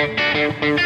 Música